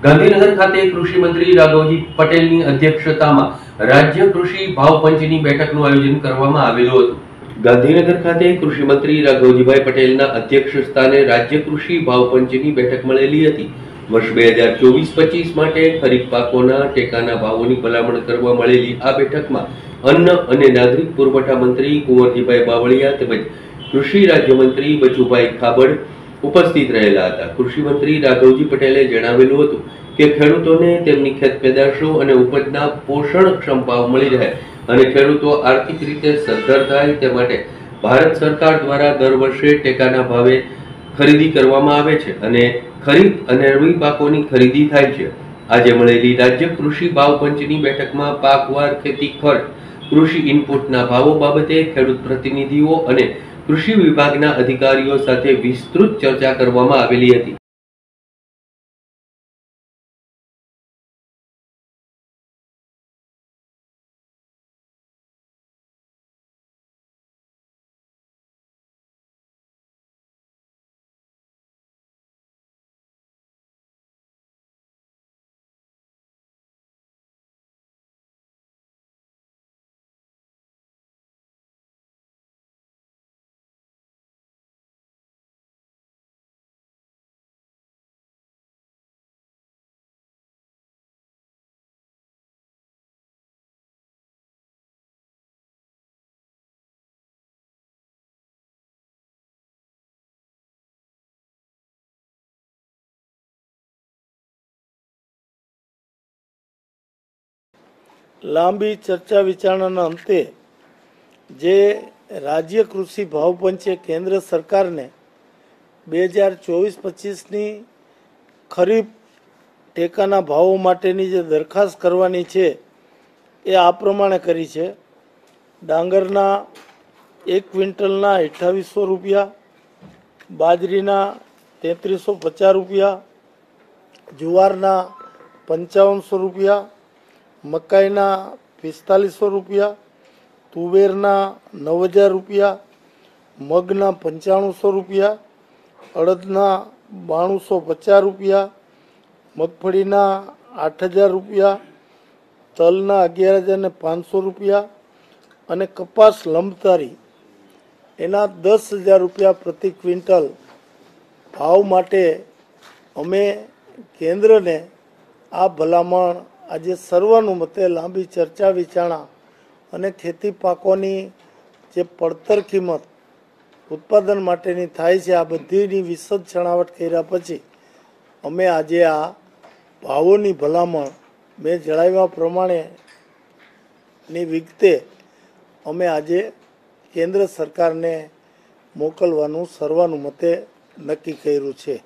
ગાંધીનગર ખાતે કૃષિ મંત્રી રાઘવજી પટેલની અધ્યક્ષતામાં રાજ્ય કૃષિ ભાવ પંચની બેઠકનું આયોજન કરવામાં આવેલું હતું. ગાંધીનગર ખાતે કૃષિ મંત્રી રાઘવજીભાઈ પટેલના અધ્યક્ષ રાજ્ય કૃષિ ભાવ પંચની બેઠક મળેલી હતી. વર્ષ બે હજાર ચોવીસ પચીસ માટે ખરીફ પાકોના ટેકાના ભાવોની ભલામણ કરવા મળેલી આ બેઠકમાં અન્ન અને નાગરિક પુરવઠા મંત્રી કુંવરજીભાઈ બાવળિયા તેમજ કૃષિ રાજ્યમંત્રી બચુભાઈ ખાબડ ઉપસ્થિત રહેલા હતા. કૃષિ મંત્રી રાઘવજી પટેલે જણાવેલું હતું કે ખેડૂતોને તેમની ખેત પેદાશો અને ઉપજના પોષણક્ષમ ભાવ મળી રહે અને ખેડૂતો આર્થિક રીતે સદ્ધર થાય તે માટે ભારત સરકાર દ્વારા દર વર્ષે ટેકાના ભાવે ખરીદી કરવામાં આવે છે અને ખરીફ અને રવિ પાકોની ખરીદી થાય છે. આજે મળેલી રાજ્ય કૃષિ ભાવ પંચની બેઠકમાં પાકવાર ખેતી ખર્ચ, કૃષિ ઇનપુટના ભાવો બાબતે ખેડૂત પ્રતિનિધિઓ અને કૃષિ વિભાગના અધિકારીઓ સાથે વિસ્તૃત ચર્ચા કરવામાં આવેલી હતી. લાંબી ચર્ચા વિચારણાના અંતે જે રાજ્ય કૃષિ ભાવ પંચે કેન્દ્ર સરકારને બે હજાર ચોવીસ પચીસની ખરીફ ટેકાના ભાવો માટેની જે દરખાસ્ત કરવાની છે, એ આ પ્રમાણે કરી છે. ડાંગરના એક ક્વિન્ટલના અઠ્ઠાવીસો રૂપિયા, બાજરીના તેત્રીસો પચાસ રૂપિયા, જુવારના પંચાવનસો રૂપિયા મકાઈના પિસ્તાલીસો રૂપિયા, તુવેરના નવ હજાર રૂપિયા, મગના પંચાણુંસો રૂપિયા, અડદના બાણુંસો પચાસ રૂપિયા, મગફળીના આઠ હજાર રૂપિયા, તલના અગિયાર હજાર ને પાંચસો રૂપિયા અને કપાસ લંબતારી એના દસ હજાર રૂપિયા પ્રતિ ક્વિન્ટલ ભાવ માટે અમે કેન્દ્રને આ ભલામણ આજે સર્વાનુમતે લાંબી ચર્ચા, વિચારણા અને ખેતી પાકોની જે પડતર કિંમત ઉત્પાદન માટેની થાય છે, આ બધીની વિશદ છણાવટ કર્યા પછી અમે આજે આ ભાવોની ભલામણ મેં જણાવ્યા પ્રમાણેની વિગતે અમે આજે કેન્દ્ર સરકારને મોકલવાનું સર્વાનુમતે નક્કી કર્યું છે.